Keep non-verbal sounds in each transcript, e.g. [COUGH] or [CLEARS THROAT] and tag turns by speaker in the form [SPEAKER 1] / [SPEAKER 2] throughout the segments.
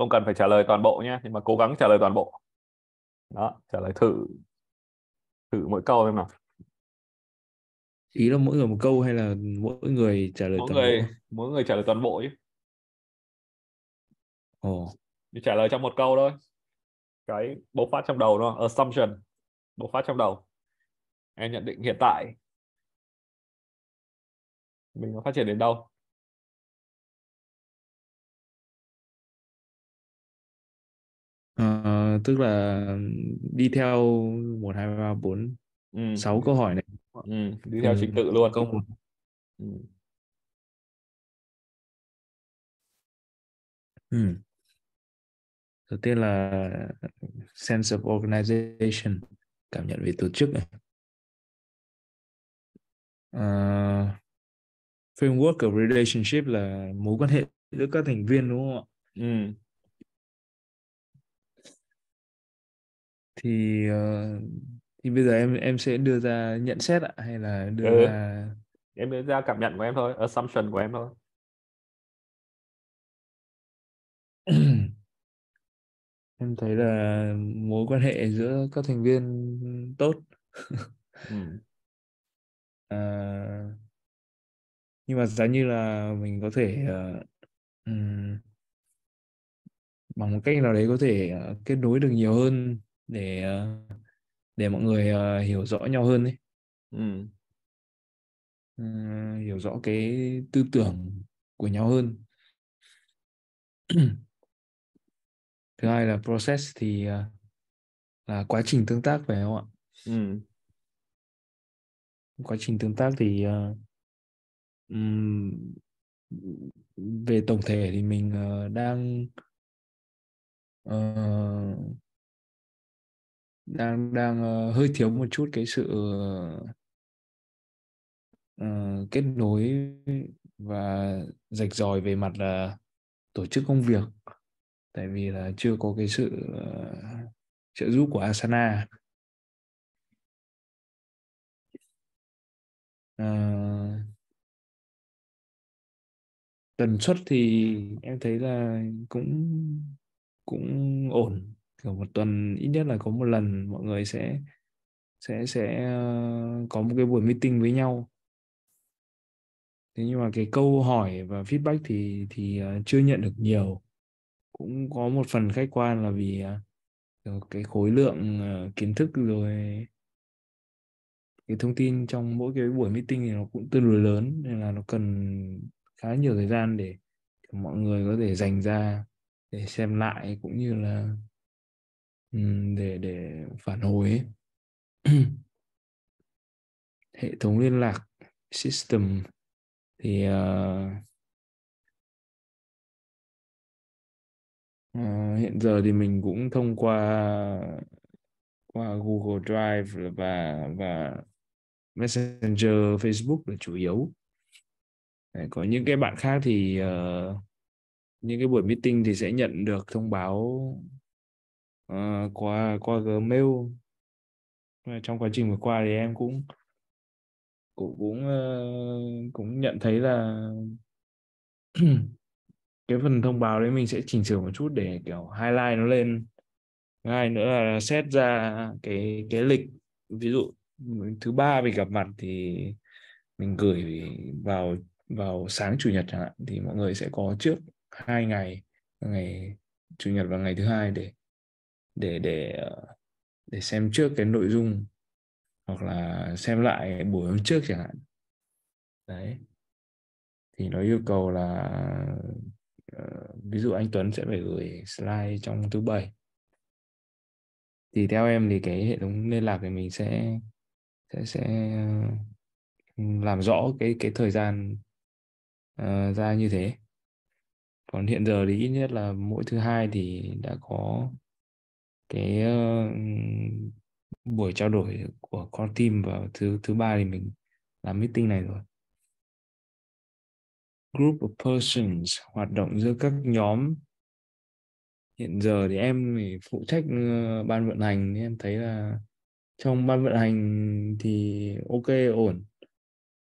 [SPEAKER 1] không cần phải trả lời toàn bộ nhé nhưng mà cố gắng trả lời toàn bộ. Đó trả lời thử thử mỗi câu xem nào.
[SPEAKER 2] Ý là mỗi người một câu hay là mỗi người trả lời
[SPEAKER 1] mỗi
[SPEAKER 2] toàn
[SPEAKER 1] người
[SPEAKER 2] bộ?
[SPEAKER 1] mỗi người trả lời toàn bộ chứ.
[SPEAKER 2] Ồ.
[SPEAKER 1] Chỉ trả lời trong một câu thôi. Cái bộc phát trong đầu nó assumption bộc phát trong đầu. Em nhận định hiện tại. Mình có phát triển đến đâu
[SPEAKER 2] Ờ, tức là đi theo một hai ba bốn
[SPEAKER 1] ừ.
[SPEAKER 2] sáu câu hỏi này
[SPEAKER 1] ừ. đi theo
[SPEAKER 2] Ừ,
[SPEAKER 1] trình tự luôn
[SPEAKER 2] câu một
[SPEAKER 1] ừ.
[SPEAKER 2] ừ. đầu tiên là sense of organization cảm nhận về tổ chức này Ờ, framework of relationship là mối quan hệ giữa các thành viên đúng không ạ
[SPEAKER 1] Ừ.
[SPEAKER 2] thì ờ, thì bây giờ em em sẽ đưa ra nhận xét ạ hay là đưa
[SPEAKER 1] Ừ.
[SPEAKER 2] ra
[SPEAKER 1] em đưa ra cảm nhận của em thôi assumption của em thôi [CLEARS THROAT]
[SPEAKER 2] em thấy là mối quan hệ giữa các thành viên tốt
[SPEAKER 1] ừ. [LAUGHS]
[SPEAKER 2] Ờ, nhưng mà giá như là mình có thể ừm, bằng một cách nào đấy có thể ờ, kết nối được nhiều hơn để ờ, để mọi người ờ, hiểu rõ nhau hơn ấy
[SPEAKER 1] Ừ.
[SPEAKER 2] Ờ, hiểu rõ cái tư tưởng của nhau hơn [CLEARS THROAT] thứ hai là process thì là quá trình tương tác phải không ạ
[SPEAKER 1] Ừ.
[SPEAKER 2] quá trình tương tác thì về tổng thể thì mình đang đang đang uh, hơi thiếu một chút cái sự uh, kết nối và rạch ròi về mặt là tổ chức công việc. Tại vì là chưa có cái sự ờ, trợ giúp của Asana. Uh, tần suất thì em thấy là cũng cũng ổn kiểu một tuần, ít nhất là có một lần mọi người sẽ sẽ sẽ ờ, có một cái buổi meeting với nhau. Thế nhưng mà cái câu hỏi và feedback thì thì ờ, chưa nhận được nhiều. Cũng có một phần khách quan là vì ờ, cái khối lượng kiến thức rồi cái thông tin trong mỗi cái buổi meeting thì nó cũng tương đối lớn, nên là nó cần khá nhiều thời gian để mọi người có thể dành ra để xem lại cũng như là để để phản hồi ấy. [CLEARS THROAT] hệ thống liên lạc system thì uh, uh, hiện giờ thì mình cũng thông qua qua Google Drive và và Messenger Facebook là chủ yếu Đấy, có những cái bạn khác thì uh, những cái buổi meeting thì sẽ nhận được thông báo Ờ, qua qua Gmail. Trong quá trình vừa qua thì em cũng cũng cũng uh, cũng nhận thấy là [CLEARS THROAT] cái phần thông báo đấy mình sẽ chỉnh sửa một chút để kiểu highlight nó lên. Hai nữa là xét ra cái cái lịch. Ví dụ thứ ba mình gặp mặt thì mình gửi vào vào sáng chủ nhật chẳng hạn thì mọi người sẽ có trước hai ngày ngày chủ nhật và ngày thứ hai để để để ờ, để xem trước cái nội dung hoặc là xem lại buổi hôm trước chẳng hạn. Đấy. Thì nó yêu cầu là ờ, ví dụ anh Tuấn sẽ phải gửi slide trong thứ bảy. Thì theo em thì cái hệ thống liên lạc thì mình sẽ sẽ sẽ ừ, làm rõ cái cái thời gian uh, ra như thế. Còn hiện giờ thì ít nhất là mỗi thứ hai thì đã có cái uh, buổi trao đổi của con team vào thứ thứ ba thì mình làm meeting này rồi. Group of persons hoạt động giữa các nhóm. Hiện giờ thì em thì phụ trách ờ, ban vận hành thì em thấy là trong ban vận hành thì ok ổn.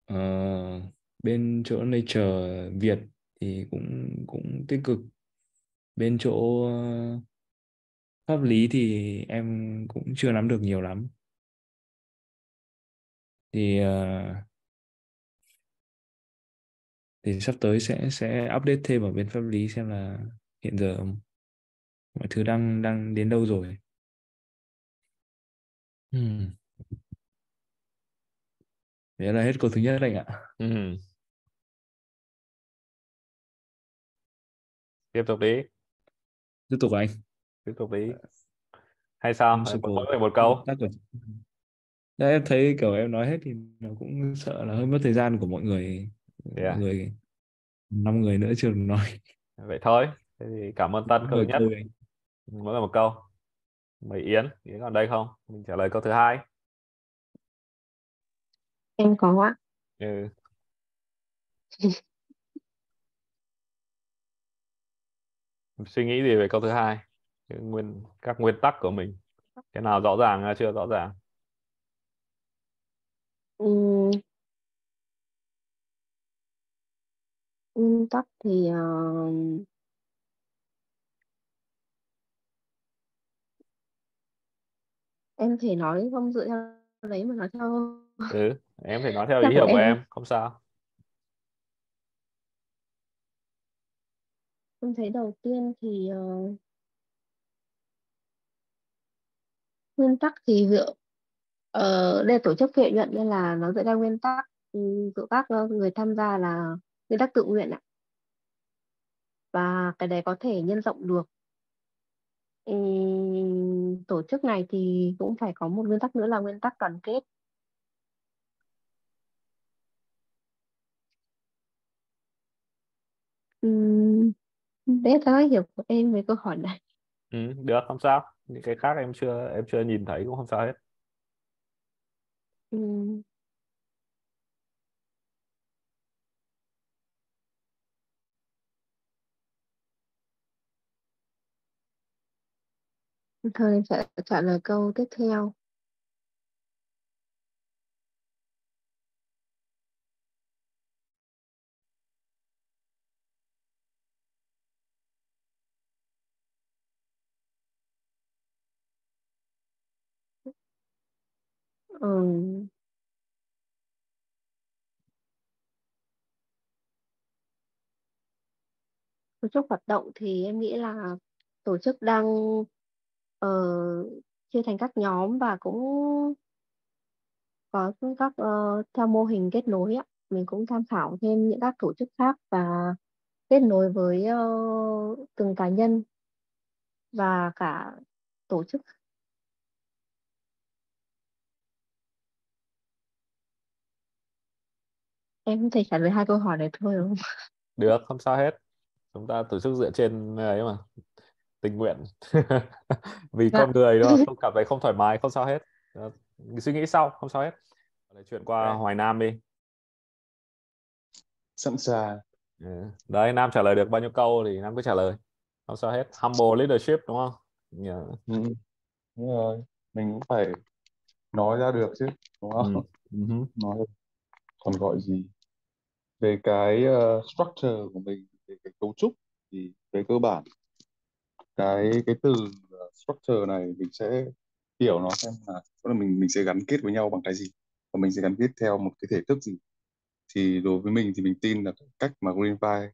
[SPEAKER 2] Ờ, bên chỗ nature Việt thì cũng cũng tích cực. Bên chỗ pháp lý thì em cũng chưa nắm được nhiều lắm thì uh, thì sắp tới sẽ sẽ update thêm ở bên pháp lý xem là hiện giờ mọi thứ đang đang đến đâu rồi hmm. Đấy là hết câu thứ nhất anh ạ.
[SPEAKER 1] Ừ. Tiếp tục đi,
[SPEAKER 2] Tiếp tục anh.
[SPEAKER 1] Tiếp tục đi. Hay sao?
[SPEAKER 2] Em cổ
[SPEAKER 1] mỗi người một câu.
[SPEAKER 2] Đấy, em thấy kiểu em nói hết thì nó cũng sợ là hơi mất thời gian của mọi người.
[SPEAKER 1] Yeah.
[SPEAKER 2] Mọi người năm người nữa chưa được nói.
[SPEAKER 1] Vậy thôi. Thế thì cảm ơn Tân
[SPEAKER 2] Mời
[SPEAKER 1] nhất.
[SPEAKER 2] anh.
[SPEAKER 1] Mỗi người một câu. Mời Yến. Yến còn đây không? Mình trả lời câu thứ hai.
[SPEAKER 3] Em có ạ.
[SPEAKER 1] Ừ. [LAUGHS] Suy nghĩ gì về câu thứ hai? Cái nguyên các nguyên tắc của mình. Cái nào rõ ràng hay chưa rõ ràng?
[SPEAKER 3] Ừm, nguyên tắc thì ờ, em thể nói không dựa theo đấy mà nói theo [LAUGHS]
[SPEAKER 1] Ừ. Em phải nói theo ý hiểu của
[SPEAKER 3] em.
[SPEAKER 1] em, không sao.
[SPEAKER 3] Em thấy đầu tiên thì ờ, nguyên tắc thì dựa uh, đây tổ chức thiện nguyện nên là nó dựa theo nguyên tắc ừ, tự của các người tham gia là nguyên tắc tự nguyện ạ. Và cái đấy có thể nhân rộng được. Ừm, tổ chức này thì cũng phải có một nguyên tắc nữa là nguyên tắc đoàn kết. Ừm, đấy là hiểu của em về câu hỏi này.
[SPEAKER 1] Ừ, được, không sao. Những cái khác em chưa em chưa nhìn thấy cũng không sao hết.
[SPEAKER 3] ừ. Thôi em sẽ trả lời câu tiếp theo. Ừ. tổ chức hoạt động thì em nghĩ là tổ chức đang ờ, chia thành các nhóm và cũng có các ờ, theo mô hình kết nối á Mình cũng tham khảo thêm những các tổ chức khác và kết nối với ờ, từng cá nhân và cả tổ chức. Em không thể trả lời hai câu hỏi này thôi đúng không?
[SPEAKER 1] Được, không sao hết. Chúng ta tổ chức dựa trên ấy mà, tình nguyện. [LAUGHS] Vì
[SPEAKER 3] Dạ.
[SPEAKER 1] con người đó, [LAUGHS] không cảm thấy không thoải mái, không sao hết. Suy nghĩ sau, không sao hết. Lại chuyện qua. Hoài Nam đi.
[SPEAKER 4] sẵn sàng
[SPEAKER 1] Ừ. Đấy, Nam trả lời được bao nhiêu câu thì Nam cứ trả lời. Không sao hết. Humble leadership đúng không? Yeah.
[SPEAKER 4] ừ. đúng rồi mình cũng phải nói ra được chứ đúng
[SPEAKER 1] Ừ.
[SPEAKER 4] không
[SPEAKER 1] Mhm.
[SPEAKER 4] nói được. còn gọi gì về cái uh, structure của mình về cái cấu trúc thì về cơ bản cái cái từ uh, structure này mình sẽ hiểu nó xem là tức là mình mình sẽ gắn kết với nhau bằng cái gì và mình sẽ gắn kết theo một cái thể thức gì. Thì đối với mình thì mình tin là cách mà Greenfire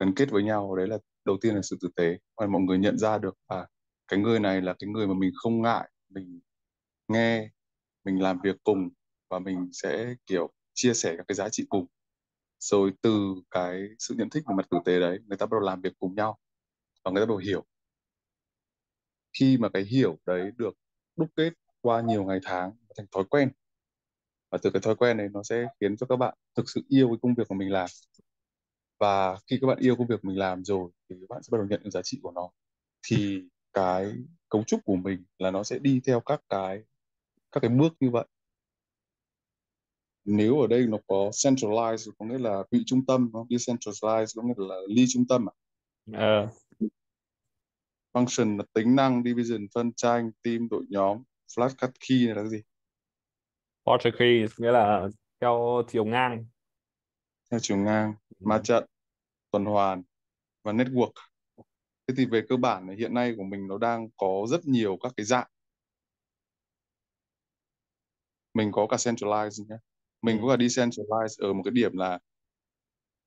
[SPEAKER 4] gắn kết với nhau đấy là đầu tiên là sự tử tế. Và mọi người nhận ra được à cái người này là cái người mà mình không ngại mình nghe mình làm việc cùng và mình sẽ kiểu chia sẻ các cái giá trị cùng rồi từ cái sự nhận thức về mặt tử tế đấy, người ta bắt đầu làm việc cùng nhau và người ta bắt đầu hiểu. Khi mà cái hiểu đấy được đúc kết qua nhiều ngày tháng thành thói quen, và từ cái thói quen này nó sẽ khiến cho các bạn thực sự yêu cái công việc của mình làm. Và khi các bạn yêu công việc mình làm rồi thì các bạn sẽ bắt đầu nhận được giá trị của nó. Thì cái cấu trúc của mình là nó sẽ đi theo các cái các cái bước như vậy nếu ở đây nó có centralized có nghĩa là vị trung tâm nó decentralized có nghĩa là ly trung tâm à?
[SPEAKER 1] Ờ,
[SPEAKER 4] function là tính năng division phân tranh team đội nhóm flash cut key này là cái gì?
[SPEAKER 1] Portuguese nghĩa là theo chiều ngang.
[SPEAKER 4] theo chiều ngang ma trận tuần hoàn và network. Thế thì về cơ bản hiện nay của mình nó đang có rất nhiều các cái dạng. Mình có cả centralized nhé mình
[SPEAKER 1] ừ.
[SPEAKER 4] có cả decentralized ở một cái điểm là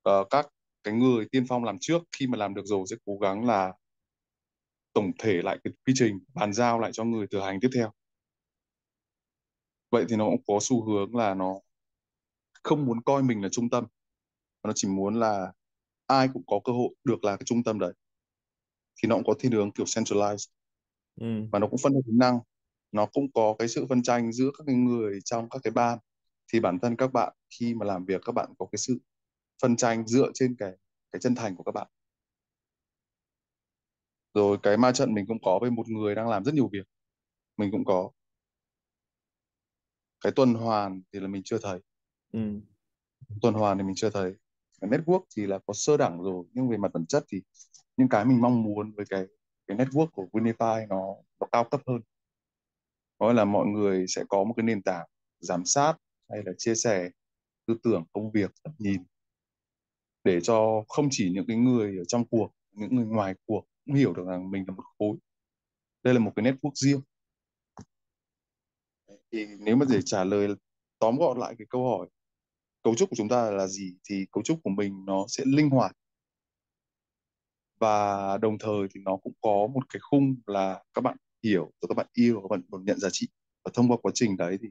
[SPEAKER 4] uh, các cái người tiên phong làm trước khi mà làm được rồi sẽ cố gắng là tổng thể lại cái quy trình bàn giao lại cho người thực hành tiếp theo vậy thì nó cũng có xu hướng là nó không muốn coi mình là trung tâm nó chỉ muốn là ai cũng có cơ hội được là cái trung tâm đấy thì nó cũng có thiên hướng kiểu centralized
[SPEAKER 1] Ừ.
[SPEAKER 4] và nó cũng phân theo tính năng nó cũng có cái sự phân tranh giữa các cái người trong các cái ban thì bản thân các bạn khi mà làm việc các bạn có cái sự phân tranh dựa trên cái cái chân thành của các bạn. Rồi cái ma trận mình cũng có với một người đang làm rất nhiều việc. Mình cũng có. Cái tuần hoàn thì là mình chưa thấy.
[SPEAKER 1] Ừ.
[SPEAKER 4] tuần hoàn thì mình chưa thấy. Cái network thì là có sơ đẳng rồi nhưng về mặt bản chất thì những cái mình mong muốn với cái cái network của Winify nó nó cao cấp hơn. Đó là mọi người sẽ có một cái nền tảng giám sát hay là chia sẻ, tư tưởng, công việc, tầm nhìn. Để cho không chỉ những cái người ở trong cuộc, những người ngoài cuộc cũng hiểu được rằng mình là một khối. Đây là một cái network riêng. Thì nếu mà để trả lời, tóm gọn lại cái câu hỏi, cấu trúc của chúng ta là gì thì cấu trúc của mình nó sẽ linh hoạt. Và đồng thời thì nó cũng có một cái khung là các bạn hiểu, các bạn yêu, các bạn đón nhận giá trị. Và thông qua quá trình đấy thì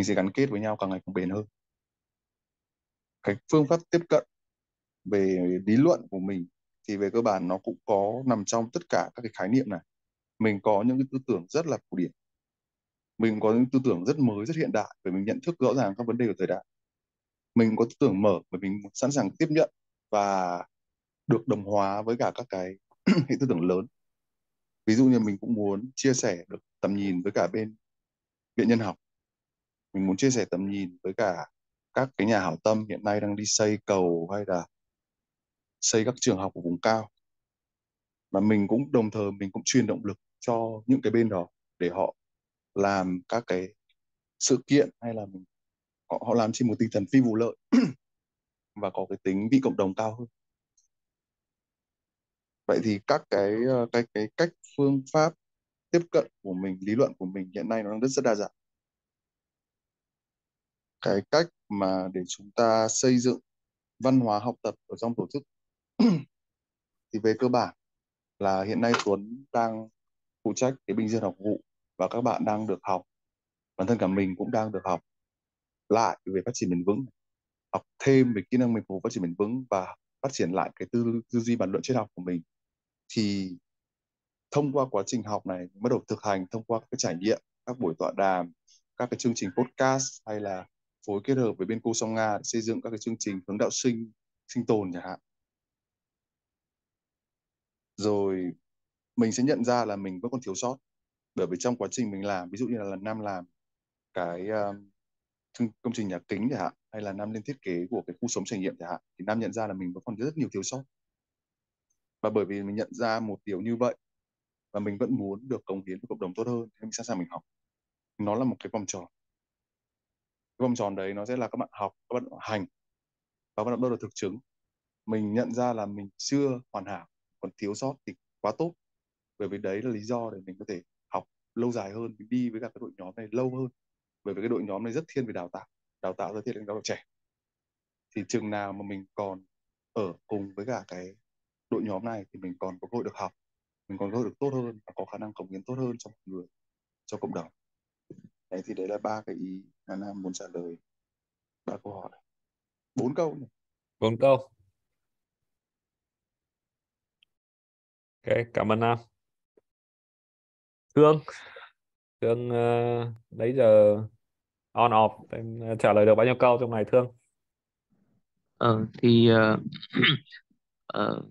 [SPEAKER 4] mình sẽ gắn kết với nhau càng ngày càng bền hơn. Cái phương pháp tiếp cận về lý luận của mình thì về cơ bản nó cũng có nằm trong tất cả các cái khái niệm này. Mình có những cái tư tưởng rất là cổ điển. Mình có những tư tưởng rất mới, rất hiện đại để mình nhận thức rõ ràng các vấn đề của thời đại. Mình có tư tưởng mở bởi mình sẵn sàng tiếp nhận và được đồng hóa với cả các cái [CLEARS THROAT] hệ tư tưởng lớn. Ví dụ như mình cũng muốn chia sẻ được tầm nhìn với cả bên viện nhân học mình muốn chia sẻ tầm nhìn với cả các cái nhà hảo tâm hiện nay đang đi xây cầu hay là xây các trường học ở vùng cao. Và mình cũng đồng thời mình cũng truyền động lực cho những cái bên đó để họ làm các cái sự kiện hay là mình họ, họ làm trên một tinh thần phi vụ lợi [CLEARS THROAT] và có cái tính vị cộng đồng cao hơn. Vậy thì các cái ờ, cái cái cách phương pháp tiếp cận của mình lý luận của mình hiện nay nó đang rất rất đa dạng cái cách mà để chúng ta xây dựng văn hóa học tập ở trong tổ chức. [CLEARS THROAT] Thì về cơ bản là hiện nay Tuấn đang phụ trách cái bình dương học vụ và các bạn đang được học. Bản thân cả mình cũng đang được học lại về phát triển bền vững học thêm về kỹ năng mềm phục phát triển bền vững và phát triển lại cái tư tư duy bản luận triết học của mình. Thì thông qua quá trình học này bắt đầu thực hành thông qua các cái trải nghiệm, các buổi tọa đàm, các cái chương trình podcast hay là phối kết hợp với bên cô song nga để xây dựng các cái chương trình hướng đạo sinh sinh tồn chẳng hạn. Rồi mình sẽ nhận ra là mình vẫn còn thiếu sót bởi vì trong quá trình mình làm ví dụ như là lần năm làm cái uh, công trình nhà kính chẳng hạn hay là năm lên thiết kế của cái khu sống trải nghiệm chẳng hạn thì năm nhận ra là mình vẫn còn rất nhiều thiếu sót. Và bởi vì mình nhận ra một điều như vậy và mình vẫn muốn được cống hiến với cộng đồng tốt hơn thì mình sẵn sàng mình học. Nó là một cái vòng tròn cái vòng tròn đấy nó sẽ là các bạn học, các bạn hành và các bạn bắt đầu thực chứng. Mình nhận ra là mình chưa hoàn hảo, còn thiếu sót thì quá tốt. Bởi vì đấy là lý do để mình có thể học lâu dài hơn, mình đi với cả cái đội nhóm này lâu hơn. Bởi vì cái đội nhóm này rất thiên về đào tạo đào tạo rất thiên về đào tạo trẻ. Thì chừng nào mà mình còn ở cùng với cả cái đội nhóm này thì mình còn có cơ hội được học, mình còn cơ hội được tốt hơn và có khả năng cống hiến tốt hơn cho mọi người, cho cộng đồng. Đấy, thì đấy là ba cái ý mà nam muốn trả lời ba câu hỏi. Bốn câu nhỉ?
[SPEAKER 1] Bốn câu. Ok cảm ơn nam. Thương. Thương uh, đấy giờ on off em trả lời được bao nhiêu câu trong này Thương?
[SPEAKER 2] Ờ thì uh, [CLEARS THROAT] uh,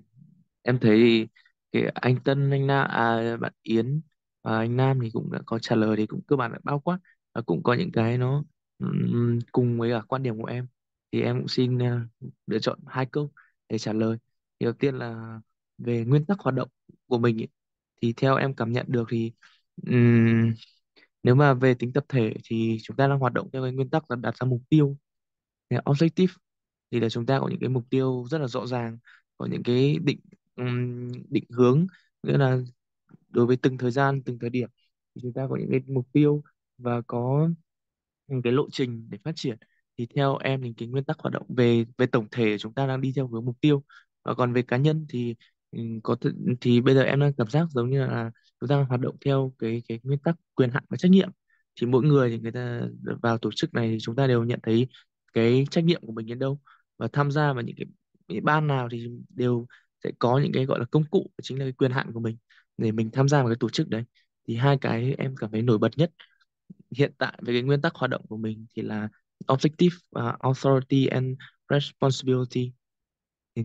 [SPEAKER 2] em thấy cái anh Tân, anh Nam, à, bạn Yến và anh Nam thì cũng đã có trả lời thì cũng cơ bản là bao quát Ờ, cũng có những cái nó ừm, cùng với cả quan điểm của em thì em cũng xin ờ, lựa chọn hai câu để trả lời. Thì đầu tiên là về nguyên tắc hoạt động của mình ấy, thì theo em cảm nhận được thì ừm, nếu mà về tính tập thể thì chúng ta đang hoạt động theo cái nguyên tắc là đặt ra mục tiêu, cái objective thì là chúng ta có những cái mục tiêu rất là rõ ràng, có những cái định
[SPEAKER 5] ừm, định hướng nghĩa là đối với từng thời gian từng thời điểm thì chúng ta có những cái mục tiêu và có cái lộ trình để phát triển. Thì theo em thì cái nguyên tắc hoạt động về về tổng thể chúng ta đang đi theo hướng mục tiêu. Và còn về cá nhân thì ừ, có th thì bây giờ em đang cảm giác giống như là chúng ta đang hoạt động theo cái cái nguyên tắc quyền hạn và trách nhiệm. Thì mỗi người thì người ta vào tổ chức này thì chúng ta đều nhận thấy cái trách nhiệm của mình đến đâu. Và tham gia vào những cái, cái ban nào thì đều sẽ có những cái gọi là công cụ chính là cái quyền hạn của mình để mình tham gia vào cái tổ chức đấy. Thì hai cái em cảm thấy nổi bật nhất hiện tại về cái nguyên tắc hoạt động của mình thì là objective uh, authority and responsibility. Ừ,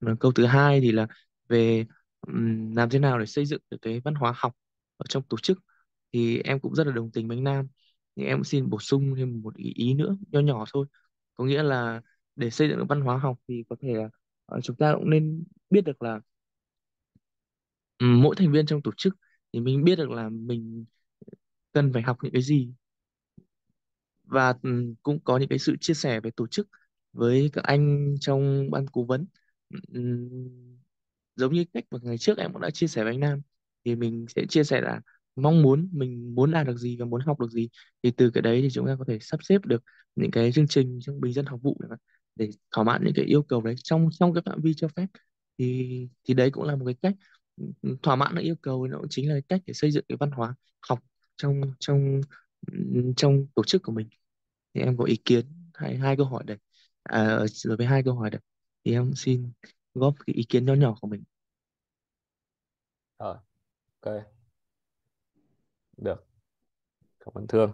[SPEAKER 5] và câu thứ hai thì là về um, làm thế nào để xây dựng được cái văn hóa học ở trong tổ chức. Thì em cũng rất là đồng tình với anh Nam. Nhưng em xin bổ sung thêm một ý, ý nữa nho nhỏ thôi. Có nghĩa là để xây dựng được văn hóa học thì có thể là uh, chúng ta cũng nên biết được là um, mỗi thành viên trong tổ chức thì mình biết được là mình cần phải học những cái gì. Và ừ, cũng có những cái sự chia sẻ về tổ chức với các anh trong ban cố vấn. Ừ, giống như cách mà ngày trước em cũng đã chia sẻ với anh Nam, thì mình sẽ chia sẻ là mong muốn, mình muốn làm được gì và muốn học được gì. Thì từ cái đấy thì chúng ta có thể sắp xếp được những cái chương trình trong bình dân học vụ để thỏa mãn những cái yêu cầu đấy trong trong cái phạm vi cho phép. Thì thì đấy cũng là một cái cách ừ, thỏa mãn được yêu cầu, nó cũng chính là cái cách để xây dựng cái văn hóa học trong trong trong tổ chức của mình. Thì em có ý kiến hai hai câu hỏi đấy. À, ờ, đối với hai câu hỏi đấy thì em xin góp cái ý kiến nhỏ nhỏ của mình.
[SPEAKER 1] Rồi ok. Được. Cảm ơn thương.